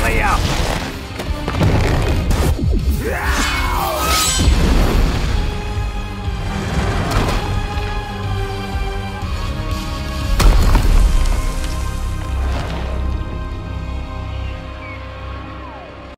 belly up!